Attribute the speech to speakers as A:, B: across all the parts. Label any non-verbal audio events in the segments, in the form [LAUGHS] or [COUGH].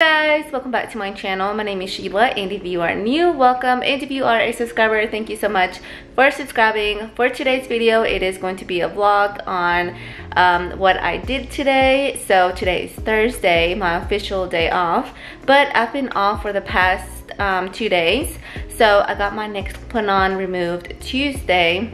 A: guys welcome back to my channel. My name is sheila and if you are new welcome. And if you are a subscriber thank you so much for subscribing. For today's video it is going to be a vlog on um, what i did today. So today is thursday my official day off but i've been off for the past um, two days. So i got my next put on removed tuesday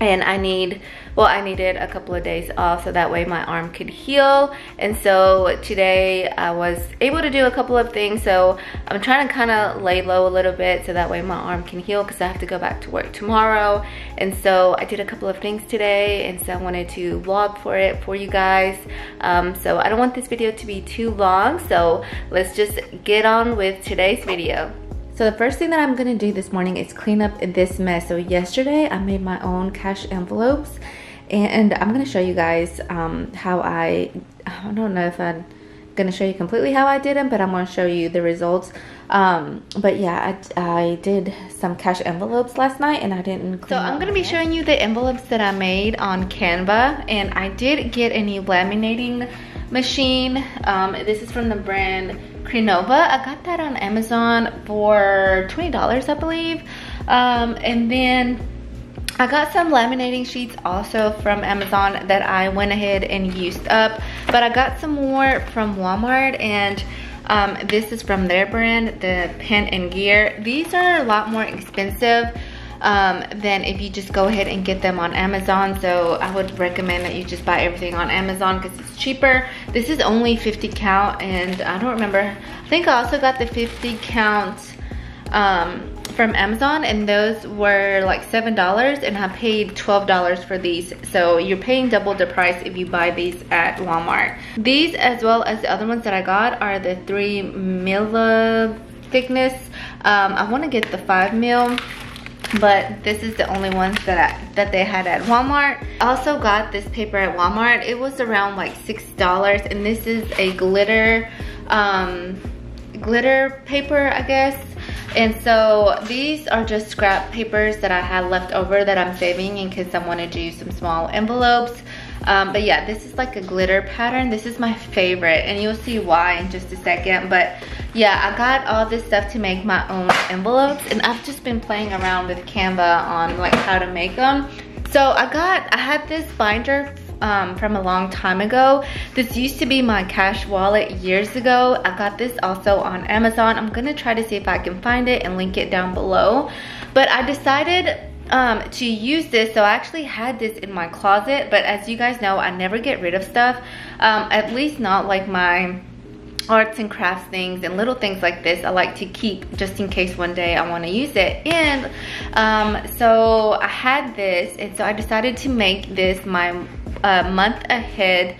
A: and i need well i needed a couple of days off so that way my arm could heal. And so today i was able to do a couple of things. So i'm trying to kind of lay low a little bit so that way my arm can heal because i have to go back to work tomorrow. And so i did a couple of things today and so i wanted to vlog for it for you guys. Um, so i don't want this video to be too long so let's just get on with today's video. So the first thing that I'm gonna do this morning is clean up this mess. So yesterday I made my own cash envelopes and I'm gonna show you guys um, how I I don't know if I'm gonna show you completely how I did them but I'm gonna show you the results. Um, but yeah I, I did some cash envelopes last night and I didn't so I'm gonna be showing you the envelopes that I made on Canva and I did get a new laminating machine. Um, this is from the brand Crenova. I got that on Amazon for $20 I believe. Um, and then I got some laminating sheets also from Amazon that I went ahead and used up. But I got some more from Walmart and um, this is from their brand, the Pen and Gear. These are a lot more expensive um, than if you just go ahead and get them on Amazon. So I would recommend that you just buy everything on Amazon because it's cheaper. This is only 50 count and I don't remember. I think I also got the 50 count um, from Amazon and those were like $7 and I paid $12 for these. So you're paying double the price if you buy these at Walmart. These as well as the other ones that I got are the 3 mil thickness. Um, I want to get the 5 mil but this is the only ones that I, that they had at Walmart. I also got this paper at Walmart. It was around like $6 and this is a glitter um, glitter paper I guess and so these are just scrap papers that I had left over that I'm saving in case I want to do some small envelopes. Um, but yeah, this is like a glitter pattern. This is my favorite and you'll see why in just a second. But yeah, I got all this stuff to make my own envelopes and I've just been playing around with Canva on like how to make them. So I got, I had this binder um, from a long time ago. This used to be my cash wallet years ago. I got this also on Amazon. I'm gonna try to see if I can find it and link it down below. But I decided um, to use this. So I actually had this in my closet, but as you guys know, I never get rid of stuff. Um, at least not like my arts and crafts things and little things like this I like to keep just in case one day I want to use it and um, so I had this and so I decided to make this my uh, month ahead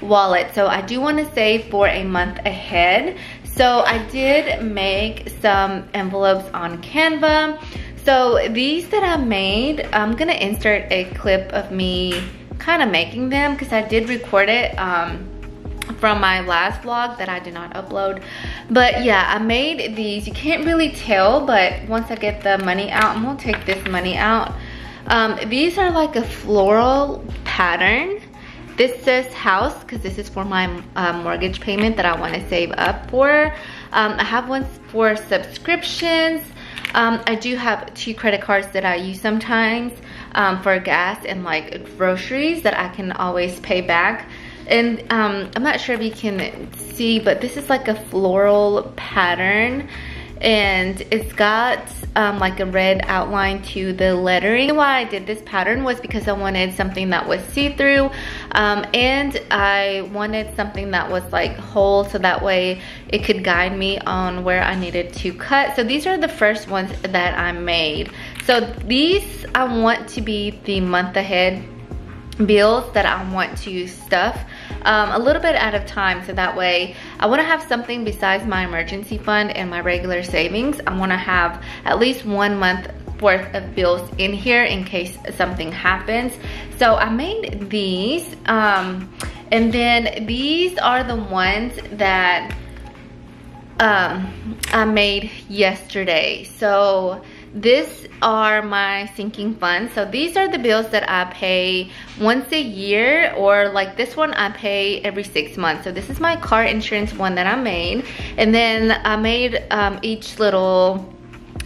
A: wallet so I do want to save for a month ahead so I did make some envelopes on Canva so these that I made I'm gonna insert a clip of me kind of making them because I did record it um, from my last vlog that I did not upload. But yeah, I made these. You can't really tell, but once I get the money out, I'm gonna take this money out. Um, these are like a floral pattern. This says house because this is for my uh, mortgage payment that I want to save up for. Um, I have ones for subscriptions. Um, I do have two credit cards that I use sometimes um, for gas and like groceries that I can always pay back and um, I'm not sure if you can see but this is like a floral pattern and it's got um, like a red outline to the lettering. Why I did this pattern was because I wanted something that was see-through um, and I wanted something that was like whole so that way it could guide me on where I needed to cut. So these are the first ones that I made. So these I want to be the month ahead bills that I want to stuff um, a little bit at a time so that way I want to have something besides my emergency fund and my regular savings. I want to have at least one month worth of bills in here in case something happens. So I made these um, and then these are the ones that um, I made yesterday. So this are my sinking funds. So these are the bills that I pay once a year or like this one I pay every six months. So this is my car insurance one that I made. And then I made um, each little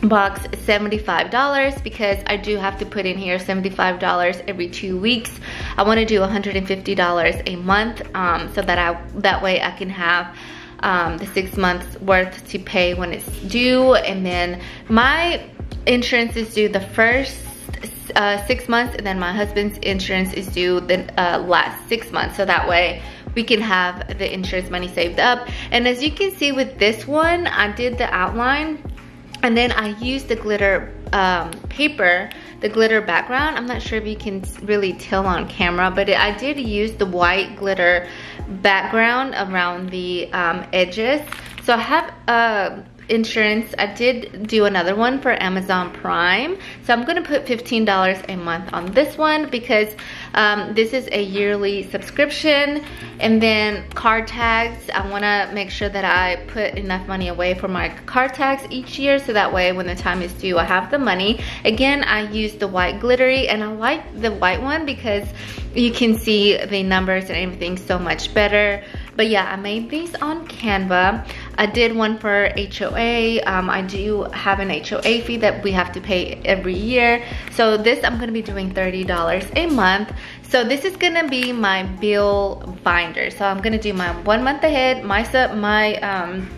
A: box $75 because I do have to put in here $75 every two weeks. I want to do $150 a month um, so that I that way I can have um, the six months worth to pay when it's due and then my insurance is due the first uh, six months and then my husband's insurance is due the uh, last six months. So that way we can have the insurance money saved up. And as you can see with this one I did the outline and then I used the glitter um, paper the glitter background. I'm not sure if you can really tell on camera but it, I did use the white glitter background around the um, edges. So I have uh, insurance. I did do another one for amazon prime. So i'm to put $15 a month on this one because um, this is a yearly subscription. And then car tags i want to make sure that i put enough money away for my car tags each year so that way when the time is due i have the money. Again i use the white glittery and i like the white one because you can see the numbers and everything so much better. But yeah, I made these on Canva. I did one for HOA. Um, I do have an HOA fee that we have to pay every year. So this, I'm gonna be doing $30 a month. So this is gonna be my bill binder. So I'm gonna do my one month ahead, my, my um,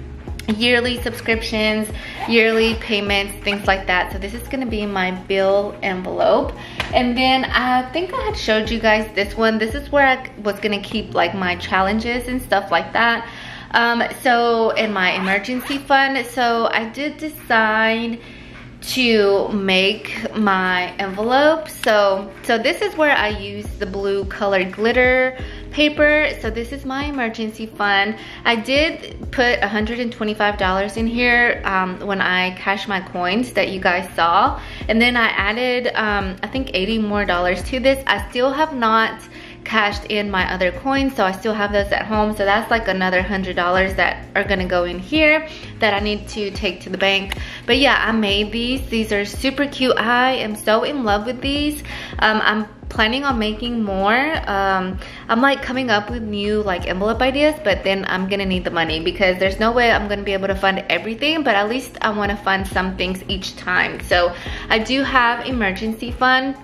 A: yearly subscriptions, yearly payments, things like that. So this is gonna be my bill envelope. And then I think I had showed you guys this one. This is where I was gonna keep like my challenges and stuff like that. Um, so in my emergency fund, so I did decide to make my envelope. So, so this is where I use the blue colored glitter paper. So this is my emergency fund. I did put $125 in here um, when I cashed my coins that you guys saw. And then I added, um, I think 80 more dollars to this. I still have not cashed in my other coins so I still have those at home. So that's like another hundred dollars that are gonna go in here that I need to take to the bank. But yeah I made these. These are super cute. I am so in love with these. Um, I'm planning on making more. Um, I'm like coming up with new like envelope ideas but then I'm gonna need the money because there's no way I'm gonna be able to fund everything but at least I want to fund some things each time. So I do have emergency fund.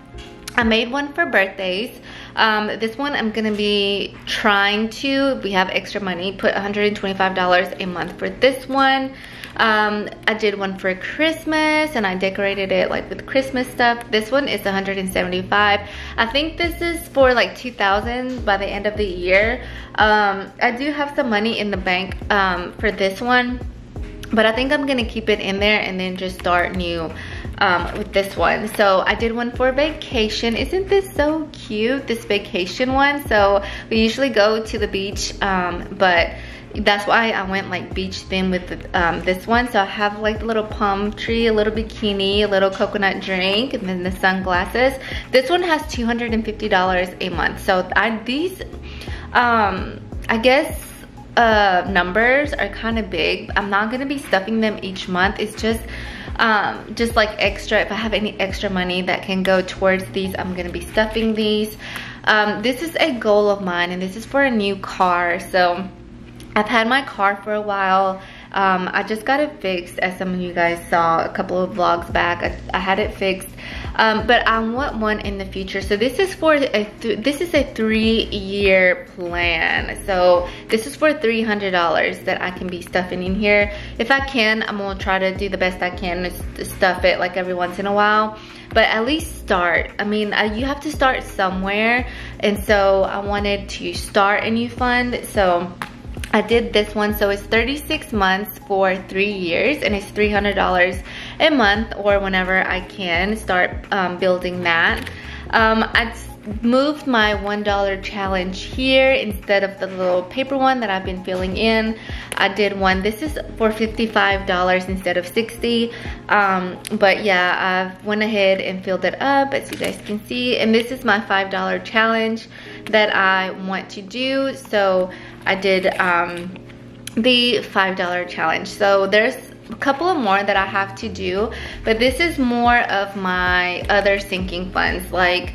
A: I made one for birthdays um, this one I'm gonna be trying to, we have extra money, put $125 a month for this one. Um, I did one for Christmas and I decorated it like with Christmas stuff. This one is 175. I think this is for like 2000 by the end of the year. Um, I do have some money in the bank um, for this one, but I think I'm gonna keep it in there and then just start new um, with this one. So I did one for vacation. Isn't this so cute, this vacation one? So we usually go to the beach, um, but that's why I went like beach theme with the, um, this one. So I have like a little palm tree, a little bikini, a little coconut drink, and then the sunglasses. This one has $250 a month. So I these, um, I guess uh, numbers are kind of big. I'm not gonna be stuffing them each month. It's just um, just like extra, if I have any extra money that can go towards these, I'm gonna be stuffing these. Um, this is a goal of mine and this is for a new car. So I've had my car for a while. Um, I just got it fixed as some of you guys saw a couple of vlogs back. I, I had it fixed um, but I want one in the future. So this is for a this is a three year plan. So this is for $300 that I can be stuffing in here. If I can, I'm gonna try to do the best I can to stuff it like every once in a while. But at least start. I mean, uh, you have to start somewhere. And so I wanted to start a new fund. So I did this one. So it's 36 months for three years and it's $300 a month or whenever I can start um, building that. Um, I moved my $1 challenge here instead of the little paper one that I've been filling in. I did one, this is for $55 instead of 60 um, but yeah, I went ahead and filled it up as you guys can see. And this is my $5 challenge that I want to do. So I did um, the $5 challenge. So there's a couple of more that I have to do, but this is more of my other sinking funds. Like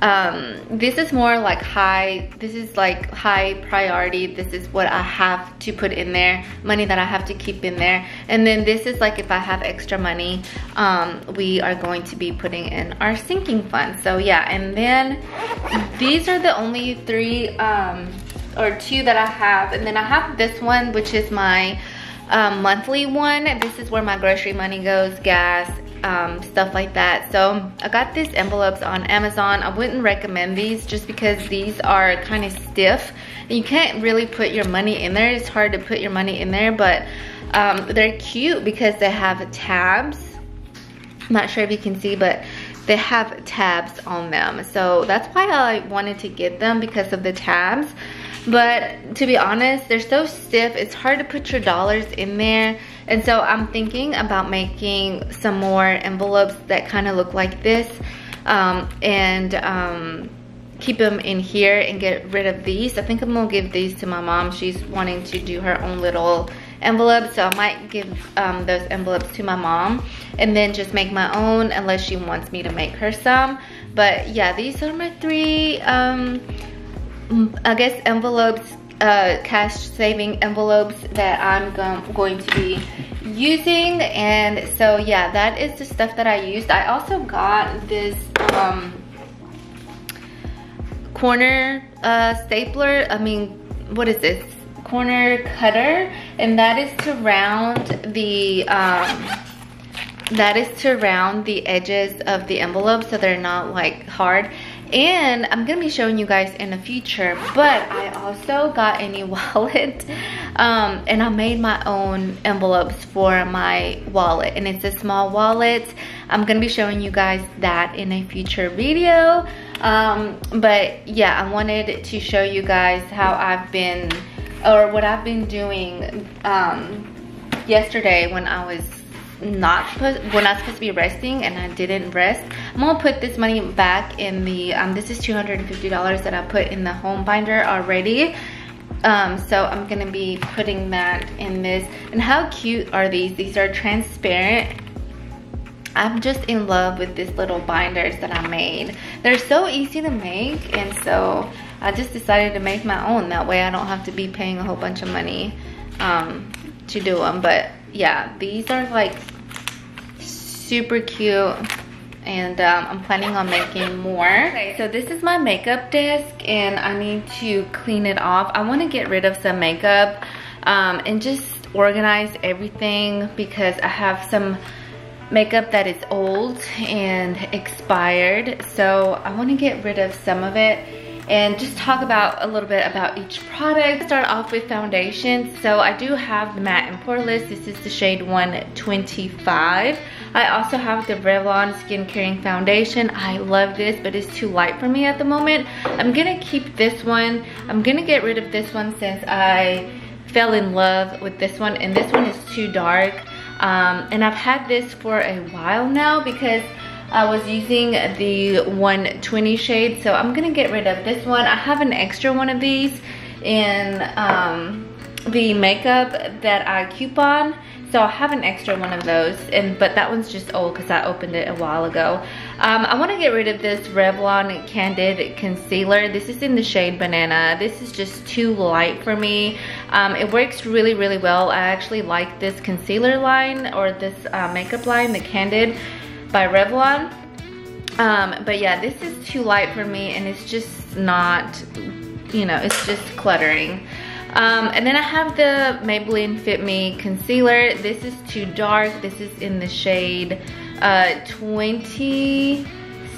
A: um, this is more like high this is like high priority this is what I have to put in there money that I have to keep in there and then this is like if I have extra money um, we are going to be putting in our sinking fund so yeah and then these are the only three um, or two that I have and then I have this one which is my um, monthly one this is where my grocery money goes gas um, stuff like that. So I got these envelopes on Amazon. I wouldn't recommend these just because these are kind of stiff. You can't really put your money in there. It's hard to put your money in there, but um, they're cute because they have tabs. I'm not sure if you can see, but they have tabs on them. So that's why I wanted to get them because of the tabs. But to be honest, they're so stiff. It's hard to put your dollars in there. And so I'm thinking about making some more envelopes that kind of look like this. Um, and um, keep them in here and get rid of these. I think I'm gonna give these to my mom. She's wanting to do her own little envelope. So I might give um, those envelopes to my mom and then just make my own unless she wants me to make her some. But yeah, these are my three um, I guess envelopes, uh, cash saving envelopes that I'm go going to be using. And so yeah, that is the stuff that I used. I also got this um, corner uh, stapler. I mean, what is this? Corner cutter. And that is to round the... Um, that is to round the edges of the envelope so they're not like hard and I'm gonna be showing you guys in the future but I also got a new [LAUGHS] wallet um, and I made my own envelopes for my wallet and it's a small wallet. I'm gonna be showing you guys that in a future video. Um, but yeah I wanted to show you guys how I've been or what I've been doing um, yesterday when I was not supposed I was supposed to be resting and I didn't rest. I'm gonna put this money back in the um this is $250 that I put in the home binder already. Um, so I'm gonna be putting that in this. And how cute are these? These are transparent. I'm just in love with these little binders that I made. They're so easy to make and so I just decided to make my own. That way I don't have to be paying a whole bunch of money um, to do them. But yeah, these are like super cute and um, I'm planning on making more. Okay, so this is my makeup desk and I need to clean it off. I want to get rid of some makeup um, and just organize everything because I have some makeup that is old and expired. So I want to get rid of some of it and just talk about a little bit about each product. Start off with foundation. So I do have the matte and poreless. This is the shade 125. I also have the Revlon Skin Caring Foundation. I love this, but it's too light for me at the moment. I'm gonna keep this one. I'm gonna get rid of this one since I fell in love with this one, and this one is too dark. Um, and I've had this for a while now because I was using the 120 shade, so I'm gonna get rid of this one. I have an extra one of these in um, the makeup that I coupon. So I have an extra one of those, and but that one's just old because I opened it a while ago. Um, I want to get rid of this Revlon Candid Concealer. This is in the shade Banana. This is just too light for me. Um, it works really, really well. I actually like this concealer line or this uh, makeup line, the Candid by Revlon. Um, but yeah, this is too light for me and it's just not, you know, it's just cluttering. Um, and then I have the Maybelline Fit Me Concealer. This is too dark. This is in the shade uh, 20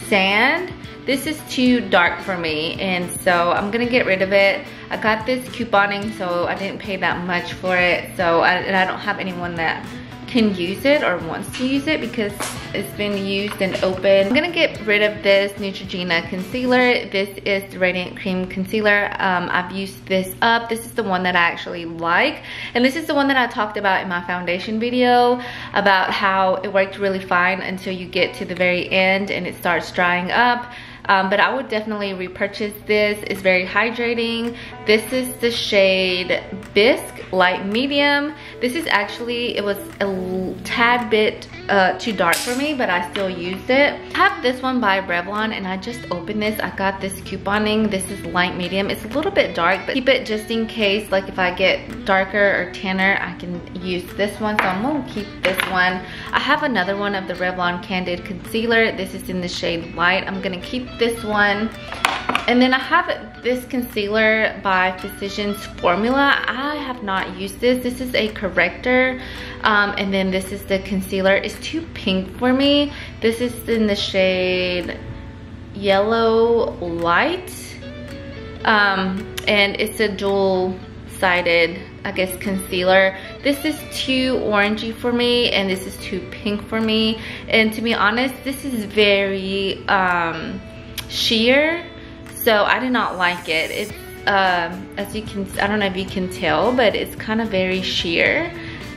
A: Sand. This is too dark for me and so I'm gonna get rid of it. I got this couponing so I didn't pay that much for it. So I, and I don't have anyone that can use it or wants to use it because it's been used and open. I'm gonna get rid of this Neutrogena concealer. This is the Radiant Cream Concealer. Um, I've used this up. This is the one that I actually like. And this is the one that I talked about in my foundation video about how it worked really fine until you get to the very end and it starts drying up. Um, but I would definitely repurchase this. It's very hydrating. This is the shade Bisque Light Medium. This is actually, it was a tad bit uh, too dark for me, but I still used it. I have this one by Revlon and I just opened this. I got this couponing. This is light medium. It's a little bit dark, but keep it just in case, like if I get darker or tanner, I can use this one. So I'm gonna keep this one. I have another one of the Revlon Candid Concealer. This is in the shade Light. I'm gonna keep this one. And then I have this concealer by Physicians Formula. I have not used this. This is a corrector. Um, and then this is the concealer. It's too pink for me. This is in the shade Yellow Light. Um, and it's a dual sided I guess concealer this is too orangey for me and this is too pink for me and to be honest this is very um, sheer so I did not like it it's um, as you can I don't know if you can tell but it's kind of very sheer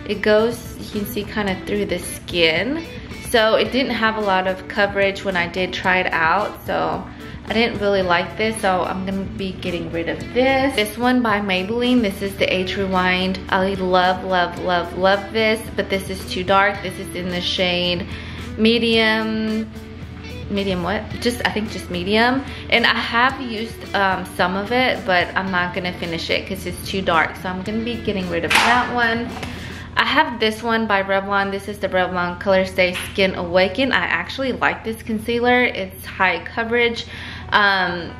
A: it goes you can see kind of through the skin so it didn't have a lot of coverage when I did try it out so I didn't really like this, so I'm gonna be getting rid of this. This one by Maybelline, this is the Age Rewind. I love, love, love, love this, but this is too dark. This is in the shade medium, medium what? Just, I think just medium. And I have used um, some of it, but I'm not gonna finish it because it's too dark. So I'm gonna be getting rid of that one. I have this one by Revlon. This is the Revlon Colorstay Skin Awaken. I actually like this concealer. It's high coverage um,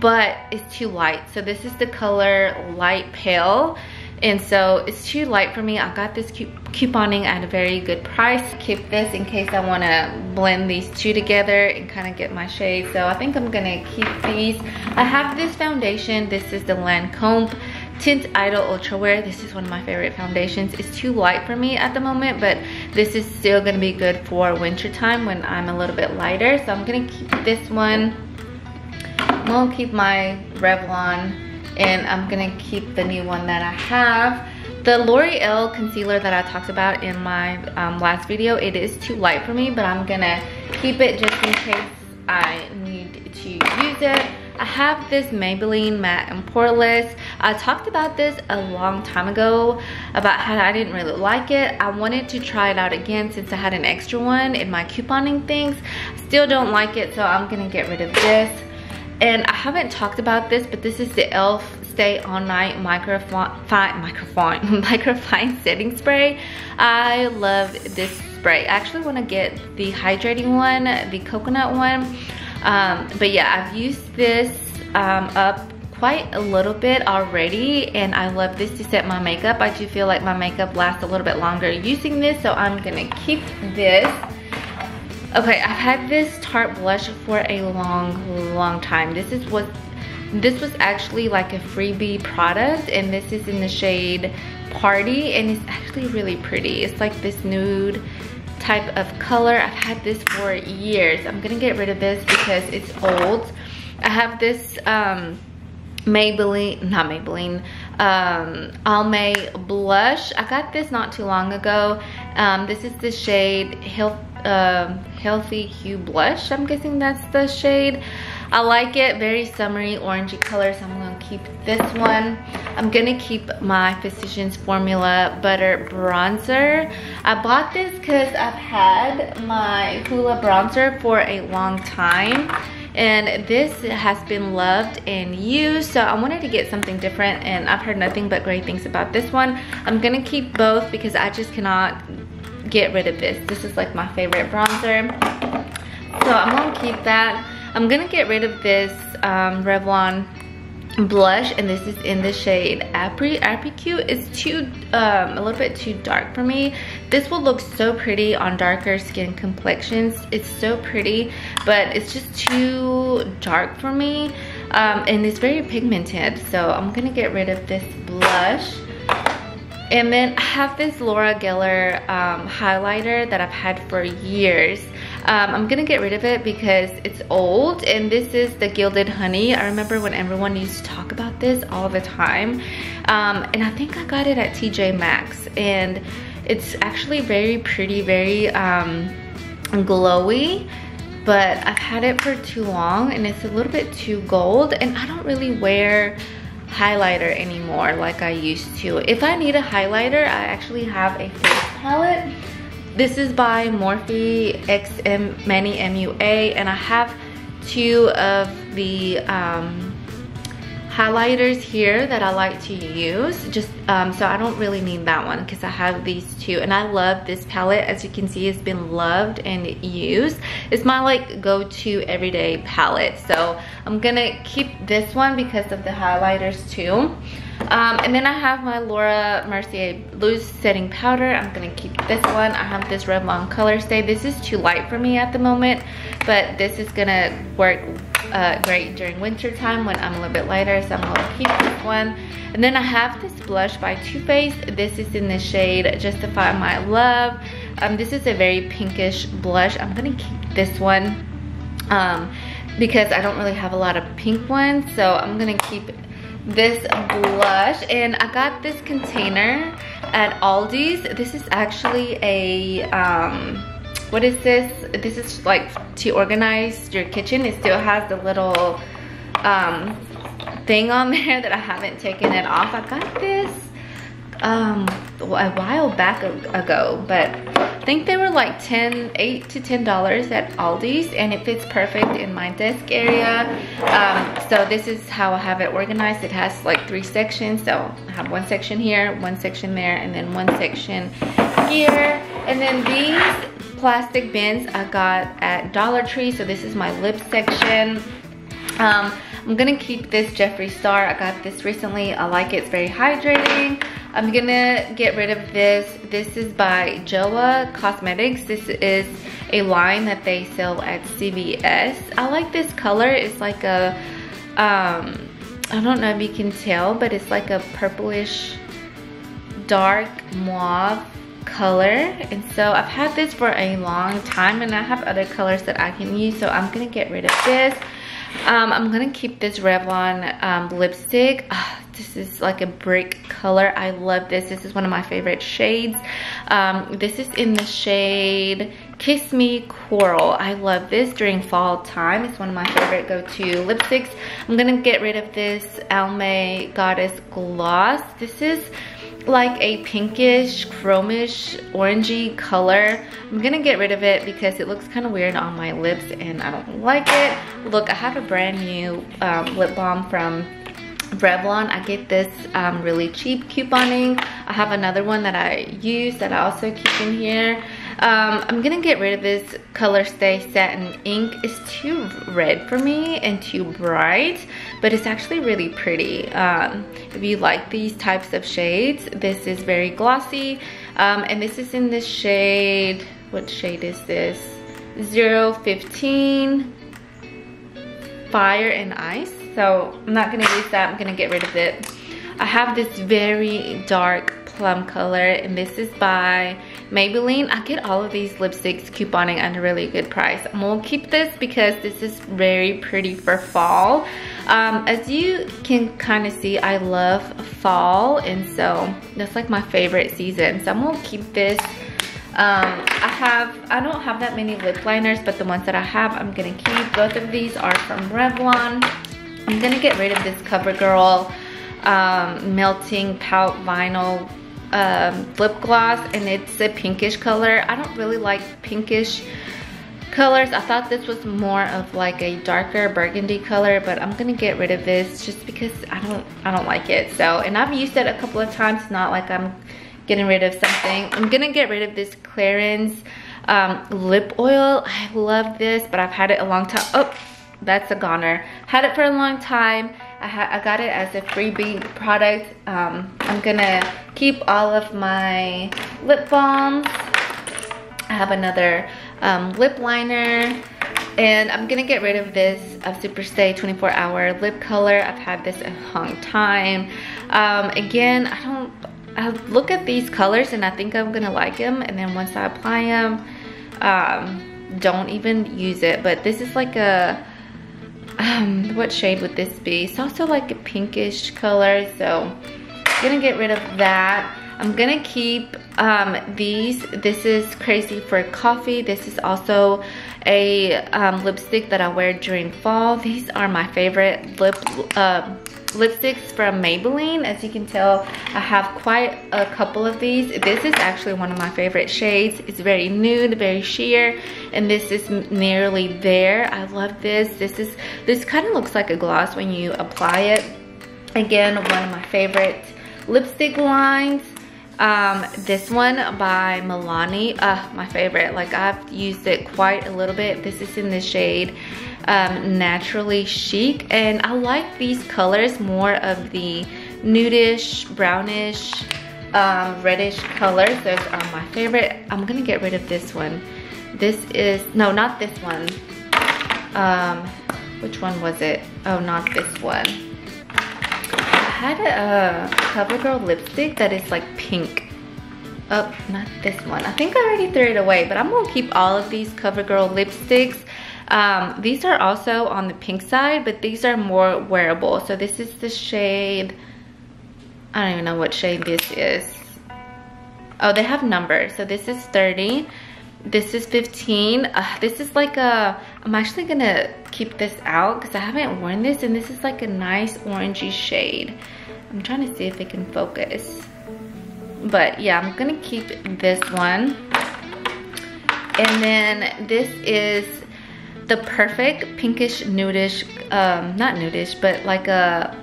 A: but it's too light. So this is the color Light Pale. And so it's too light for me. I got this couponing at a very good price. Keep this in case I wanna blend these two together and kind of get my shade. So I think I'm gonna keep these. I have this foundation. This is the Lancome Teint Idole Ultra Wear. This is one of my favorite foundations. It's too light for me at the moment, but this is still gonna be good for winter time when I'm a little bit lighter. So I'm gonna keep this one. I'm gonna keep my Revlon and I'm gonna keep the new one that I have. The L'Oreal concealer that I talked about in my um, last video, it is too light for me, but I'm gonna keep it just in case I need to use it. I have this Maybelline Matte and Poreless. I talked about this a long time ago about how I didn't really like it. I wanted to try it out again since I had an extra one in my couponing things. Still don't like it, so I'm gonna get rid of this. And I haven't talked about this, but this is the e.l.f. Stay All Night Microfine, Microfine, [LAUGHS] Microfine Setting Spray. I love this spray. I actually want to get the hydrating one, the coconut one. Um, but yeah, I've used this um, up quite a little bit already and I love this to set my makeup. I do feel like my makeup lasts a little bit longer using this, so I'm gonna keep this. Okay, I've had this Tarte blush for a long, long time. This is what, this was actually like a freebie product and this is in the shade Party and it's actually really pretty. It's like this nude type of color. I've had this for years. I'm gonna get rid of this because it's old. I have this um, Maybelline, not Maybelline, um, Almay blush. I got this not too long ago. Um, this is the shade uh, Healthy Hue Blush. I'm guessing that's the shade. I like it, very summery, orangey color, so I'm gonna keep this one. I'm gonna keep my Physicians Formula Butter Bronzer. I bought this because I've had my Hoola bronzer for a long time and this has been loved and used so I wanted to get something different and I've heard nothing but great things about this one. I'm gonna keep both because I just cannot get rid of this. This is like my favorite bronzer. So I'm gonna keep that I'm gonna get rid of this um, Revlon blush and this is in the shade Apri Apricot it's too um, a little bit too dark for me. This will look so pretty on darker skin complexions. It's so pretty but it's just too dark for me. Um, and it's very pigmented so I'm gonna get rid of this blush. And then I have this Laura Geller um, highlighter that I've had for years um, I'm gonna get rid of it because it's old and this is the Gilded Honey. I remember when everyone used to talk about this all the time. Um, and I think I got it at TJ Maxx and it's actually very pretty, very um, glowy. but I've had it for too long and it's a little bit too gold and I don't really wear highlighter anymore like I used to. If I need a highlighter, I actually have a face palette. This is by Morphe X Manny MUA and I have two of the um, highlighters here that I like to use. Just um, so I don't really need that one because I have these two. And I love this palette. As you can see it's been loved and used. It's my like go-to everyday palette. So I'm gonna keep this one because of the highlighters too um, and then I have my Laura Mercier loose setting powder. I'm gonna keep this one. I have this Revlon Color Stay. This is too light for me at the moment, but this is gonna work uh, great during winter time when I'm a little bit lighter, so I'm gonna keep this one. And then I have this blush by Too Faced. This is in the shade Justify My Love. Um, this is a very pinkish blush. I'm gonna keep this one um, because I don't really have a lot of pink ones, so I'm gonna keep this blush and I got this container at Aldi's. This is actually a um, what is this? This is like to organize your kitchen. It still has the little um, thing on [LAUGHS] there that I haven't taken it off. I got this um, a while back ago, but I think they were like 10, 8 to $10 at Aldi's and it fits perfect in my desk area. Um, so this is how I have it organized. It has like three sections. So I have one section here, one section there, and then one section here. And then these plastic bins I got at Dollar Tree. So this is my lip section. Um, I'm gonna keep this Jeffree Star. I got this recently. I like it. It's very hydrating. I'm gonna get rid of this. This is by JOAH Cosmetics. This is a line that they sell at CVS. I like this color. It's like a, um, I don't know if you can tell, but it's like a purplish dark mauve color and so I've had this for a long time and I have other colors that I can use so I'm gonna get rid of this um, I'm gonna keep this Revlon um, lipstick oh, this is like a brick color. I love this. This is one of my favorite shades. Um, this is in the shade Kiss Me Coral. I love this during fall time. It's one of my favorite go-to lipsticks. I'm gonna get rid of this Almay Goddess gloss. This is like a pinkish, chromish, orangey color. I'm gonna get rid of it because it looks kind of weird on my lips and I don't like it. Look, I have a brand new um, lip balm from Revlon. I get this um, really cheap couponing. I have another one that I use that I also keep in here. Um, I'm gonna get rid of this Color Stay Satin Ink. It's too red for me and too bright, but it's actually really pretty. Um, if you like these types of shades, this is very glossy. Um, and this is in the shade, what shade is this? 015 Fire and Ice. So I'm not gonna use that, I'm gonna get rid of it. I have this very dark plum color and this is by Maybelline. I get all of these lipsticks couponing at a really good price. I'm gonna keep this because this is very pretty for fall. Um, as you can kind of see, I love fall and so that's like my favorite season. So I'm gonna keep this. Um, I have, I don't have that many lip liners, but the ones that I have, I'm gonna keep. Both of these are from Revlon. I'm gonna get rid of this CoverGirl um, melting pout vinyl um, lip gloss and it's a pinkish color. I don't really like pinkish colors. I thought this was more of like a darker burgundy color, but I'm gonna get rid of this just because I don't I don't like it. So, and I've used it a couple of times, not like I'm getting rid of something. I'm gonna get rid of this Clarins um, lip oil. I love this, but I've had it a long time. Oh, that's a goner. Had it for a long time. I, I got it as a freebie product. Um, I'm gonna keep all of my lip balms. I have another um, lip liner and I'm gonna get rid of this of Superstay 24 hour lip color. I've had this a long time. Um, again, I don't, I look at these colors and I think I'm gonna like them and then once I apply them, um, don't even use it. But this is like a, um, what shade would this be? It's also like a pinkish color, so I'm gonna get rid of that. I'm gonna keep um, these. This is Crazy for Coffee. This is also a um, lipstick that I wear during fall. These are my favorite lip uh, lipsticks from Maybelline. As you can tell, I have quite a couple of these. This is actually one of my favorite shades. It's very nude, very sheer, and this is nearly there. I love this. This is this kind of looks like a gloss when you apply it. Again, one of my favorite lipstick lines. Um, this one by Milani, uh, my favorite. Like I've used it quite a little bit. This is in the shade um, Naturally Chic. And I like these colors more of the nudish, brownish, um, reddish colors. Those are my favorite. I'm gonna get rid of this one. This is, no, not this one. Um, which one was it? Oh, not this one. I had a, a CoverGirl lipstick that is like pink. Oh, not this one. I think I already threw it away, but I'm gonna keep all of these CoverGirl lipsticks. Um, these are also on the pink side, but these are more wearable. So this is the shade, I don't even know what shade this is. Oh, they have numbers. So this is 30. This is 15. Uh, this is like a, I'm actually gonna keep this out because I haven't worn this and this is like a nice orangey shade. I'm trying to see if it can focus. But yeah, I'm gonna keep this one. And then this is the perfect pinkish nudish, um, not nudish, but like a,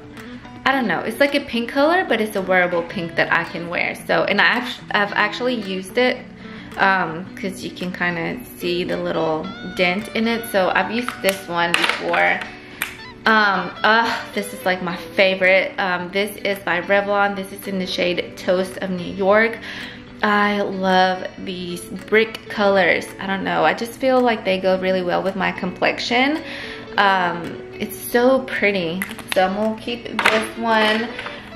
A: I don't know, it's like a pink color, but it's a wearable pink that I can wear. So, and I've, I've actually used it because um, you can kind of see the little dent in it. So I've used this one before. Um, uh, this is like my favorite. Um, this is by Revlon. This is in the shade Toast of New York. I love these brick colors. I don't know. I just feel like they go really well with my complexion. Um, it's so pretty. So I'm gonna keep this one.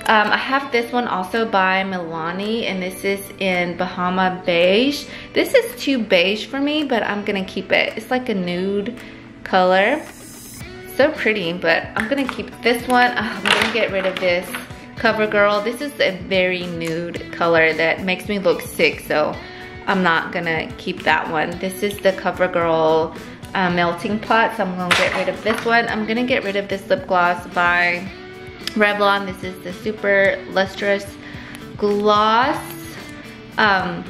A: Um, I have this one also by Milani and this is in Bahama Beige. This is too beige for me, but I'm gonna keep it. It's like a nude color. So pretty, but I'm gonna keep this one. Oh, [LAUGHS] I'm gonna get rid of this CoverGirl. This is a very nude color that makes me look sick, so I'm not gonna keep that one. This is the CoverGirl uh, Melting Pout, so I'm gonna get rid of this one. I'm gonna get rid of this lip gloss by Revlon. This is the Super Lustrous Gloss. Um,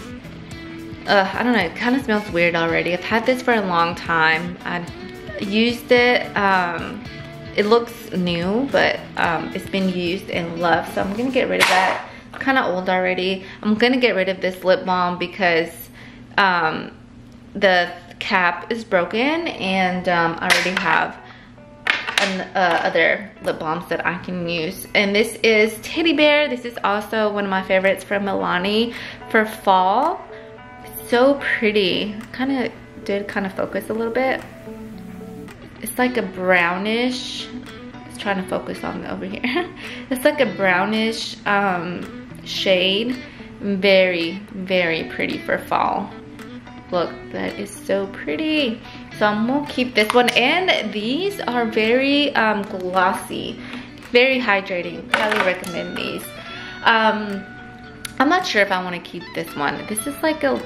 A: uh, I don't know, it kind of smells weird already. I've had this for a long time. I used it um, it looks new, but um, it's been used and loved. So I'm gonna get rid of that. Kind of old already. I'm gonna get rid of this lip balm because um, the cap is broken and um, I already have an, uh, other lip balms that I can use. And this is Teddy Bear. This is also one of my favorites from Milani for fall. So pretty. Kind of did kind of focus a little bit it's like a brownish it's trying to focus on over here. [LAUGHS] It's like a brownish um, shade. Very very pretty for fall look that is so pretty. So I'm gonna keep this one. And these are very um, glossy very hydrating. Highly recommend these. Um, I'm not sure if I want to keep this one. This is like a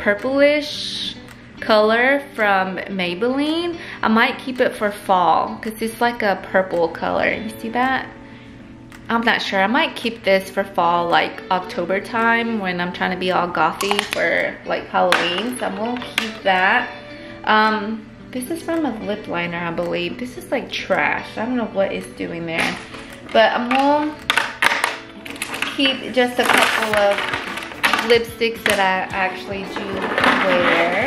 A: purplish color from Maybelline. I might keep it for fall because it's like a purple color. You see that? I'm not sure. I might keep this for fall, like October time when I'm trying to be all gothy for like Halloween. So I'm gonna keep that. Um, this is from a lip liner, I believe. This is like trash. I don't know what it's doing there. But I'm gonna keep just a couple of lipsticks that I actually do wear.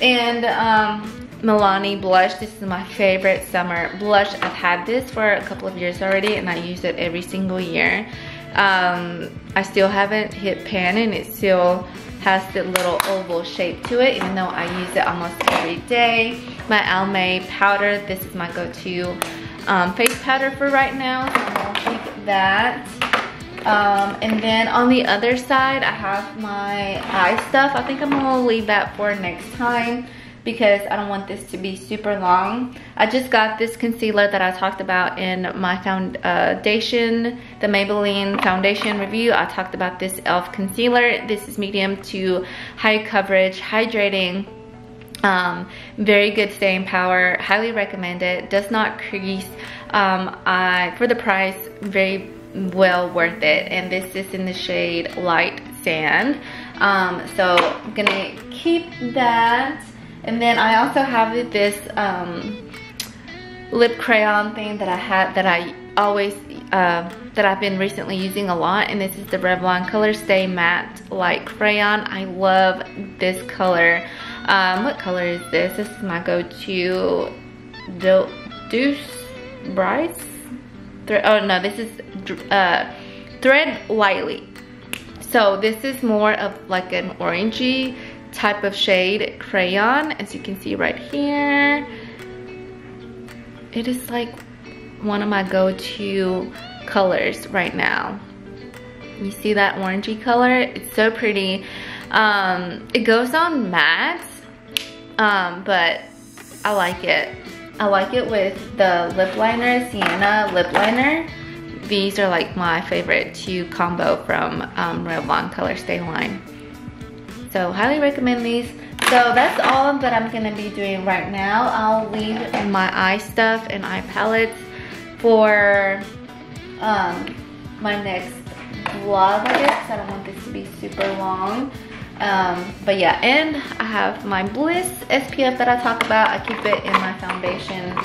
A: And um, Milani blush. This is my favorite summer blush. I've had this for a couple of years already and I use it every single year. Um, I still haven't hit pan and it still has the little oval shape to it even though I use it almost every day. My Almay powder. This is my go-to um, face powder for right now. So keep that. Um, and then on the other side, I have my eye stuff. I think I'm gonna leave that for next time. because I don't want this to be super long. I just got this concealer that I talked about in my foundation, the Maybelline foundation review. I talked about this e.l.f. concealer. This is medium to high coverage, hydrating, um, very good staying power, highly recommend it. Does not crease. Um, I, for the price, very well worth it. And this is in the shade Light Sand. Um, so I'm gonna keep that. And then I also have this um, lip crayon thing that I had that I always uh, that I've been recently using a lot and this is the Revlon Color Stay Matte Lite Crayon. I love this color. Um, what color is this? This is my go-to Do Deuce Bryce? Oh no, this is uh, Tread Lightly. So this is more of like an orangey type of shade crayon as you can see right here. It is like one of my go-to colors right now. You see that orangey color? It's so pretty. Um, it goes on matte, um, but I like it. I like it with the lip liner, Sienna lip liner. These are like my favorite two combo from um, Revlon Color Stay line. So highly recommend these. So that's all that I'm gonna be doing right now. I'll leave my eye stuff and eye palettes for um, my next vlog, I guess. I don't want this to be super long. Um, but yeah, and I have my Bliss SPF that I talk about. I keep it in my foundation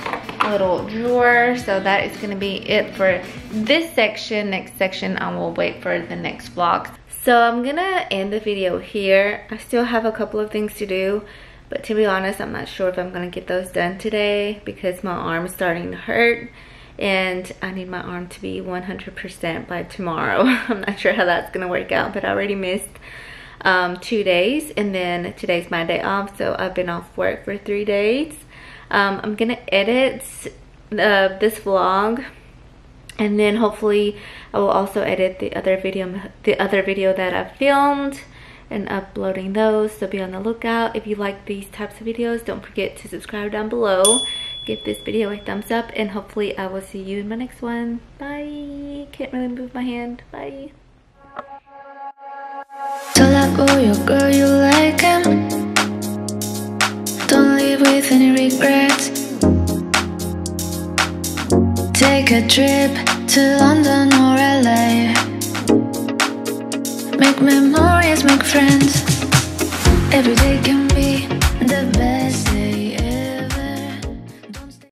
A: little drawer. So that is gonna be it for this section. Next section, I will wait for the next vlog. So I'm gonna end the video here. I still have a couple of things to do. But to be honest, I'm not sure if I'm gonna get those done today because my arm is starting to hurt and I need my arm to be 100% by tomorrow. [LAUGHS] I'm not sure how that's gonna work out, but I already missed um, two days and then today's my day off so I've been off work for three days. Um, I'm gonna edit uh, this vlog and then hopefully I will also edit the other video the other video that I filmed and uploading those so be on the lookout. If you like these types of videos don't forget to subscribe down below. Give this video a thumbs up and hopefully I will see you in my next one. Bye. Can't really move my hand. Bye Tell up all your girl you like him. Don't leave with any regrets. Take a trip to London or LA Make memories, make friends. Every day can